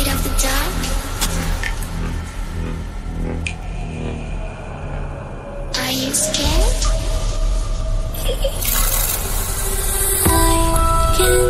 afraid of the dark? Are you scared? I can